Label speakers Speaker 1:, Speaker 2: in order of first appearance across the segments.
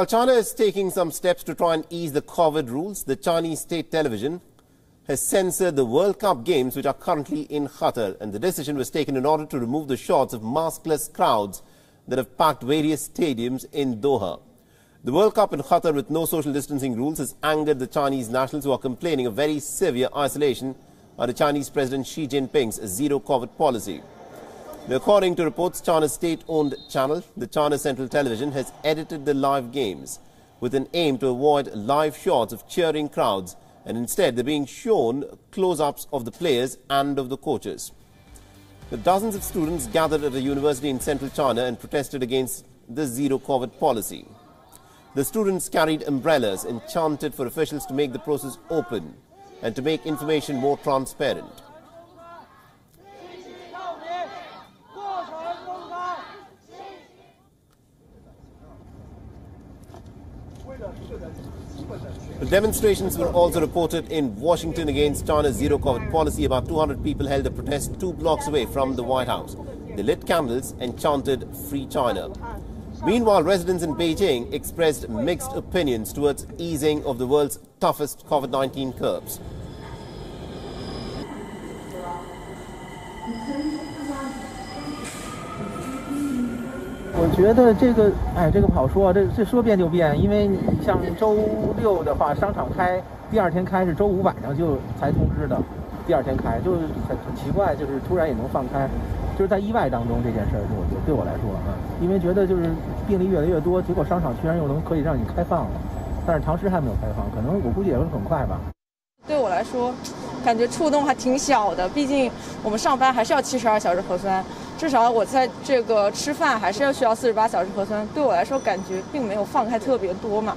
Speaker 1: While China is taking some steps to try and ease the COVID rules, the Chinese state television has censored the World Cup games which are currently in Qatar. And the decision was taken in order to remove the shots of maskless crowds that have packed various stadiums in Doha. The World Cup in Qatar with no social distancing rules has angered the Chinese nationals who are complaining of very severe isolation under Chinese President Xi Jinping's zero COVID policy. According to reports, China's state-owned channel, the China Central Television, has edited the live games with an aim to avoid live shots of cheering crowds and instead they're being shown close-ups of the players and of the coaches. The dozens of students gathered at a university in central China and protested against the zero COVID policy. The students carried umbrellas and chanted for officials to make the process open and to make information more transparent. The demonstrations were also reported in Washington against China's zero COVID policy. About 200 people held a protest two blocks away from the White House. They lit candles and chanted Free China. Meanwhile, residents in Beijing expressed mixed opinions towards easing of the world's toughest COVID 19 curbs.
Speaker 2: 觉得这个，哎，这个不好说，这这说变就变，因为你像周六的话，商场开，第二天开是周五晚上就才通知的，第二天开，就很很奇怪，就是突然也能放开，就是在意外当中这件事儿，我觉得对我来说啊，因为觉得就是病例越来越多，结果商场居然又能可以让你开放了，但是唐诗还没有开放，可能我估计也会很快吧。
Speaker 3: 对我来说，感觉触动还挺小的，毕竟我们上班还是要七十二小时核酸，至少我在这个吃饭还是要需要四十八小时核酸。对我来说，感觉并没有放开特别多嘛，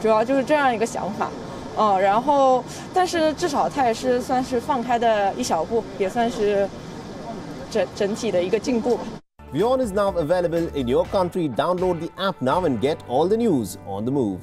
Speaker 3: 主要就是这样一个想法。嗯，然后但是至少它也是算是放开的一小步，也算是整整体的一个进步吧。
Speaker 1: Beyond is now available in your country. Download the app now and get all the news on the move.